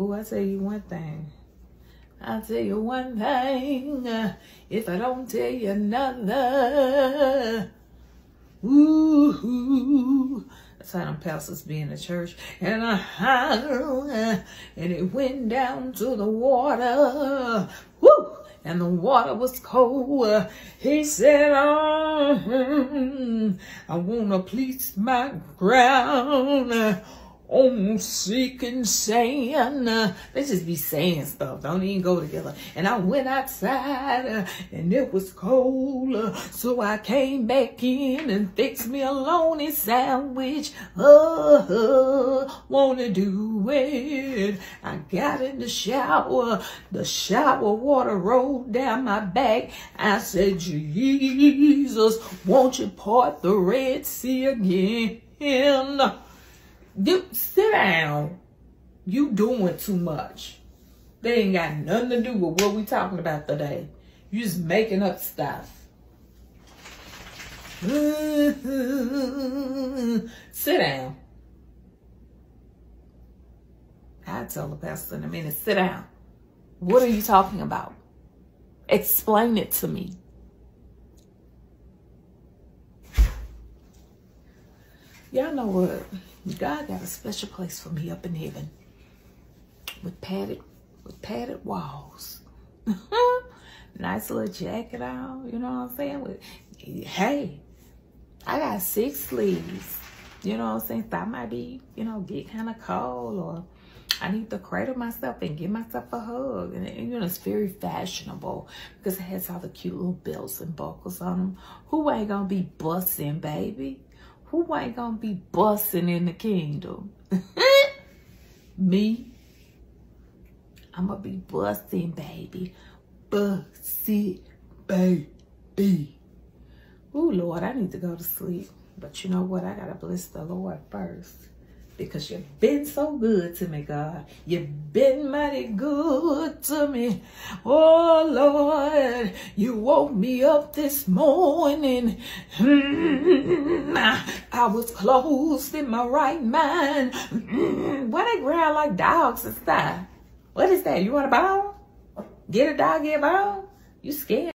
Oh, I tell you one thing. I'll tell you one thing. If I don't tell you another. Ooh. That's how them pastors be in the church. And I and it went down to the water. Woo! And the water was cold. He said, oh, I want to please my ground on seeking sand. Uh, they just be saying stuff. Don't even go together. And I went outside uh, and it was cold. Uh, so I came back in and fixed me a lonely sandwich. Oh, wanna do it. I got in the shower. The shower water rolled down my back. I said, Jesus, won't you part the Red Sea again? You sit down. You doing too much. They ain't got nothing to do with what we talking about today. You just making up stuff. sit down. I tell the pastor in a minute, sit down. What are you talking about? Explain it to me. Y'all know what? God got a special place for me up in heaven with padded with padded walls. nice little jacket on, you know what I'm saying? With, hey, I got six sleeves. You know what I'm saying? So I might be, you know, get kind of cold or I need to cradle myself and give myself a hug. And, and, you know, it's very fashionable because it has all the cute little bells and buckles on them. Who ain't gonna be busting, baby? Who ain't gonna be busting in the kingdom? Me. I'm gonna be busting, baby. Busting, baby. Ooh, Lord, I need to go to sleep. But you know what? I gotta bless the Lord first because you've been so good to me, God. You've been mighty good to me. Oh, Lord, you woke me up this morning. Mm-hmm. I was closed in my right mind. Mm-hmm. Why they growl like dogs inside? What is that? You want a bone? Get a dog, get bone? You scared?